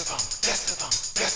to them, Yes to them, death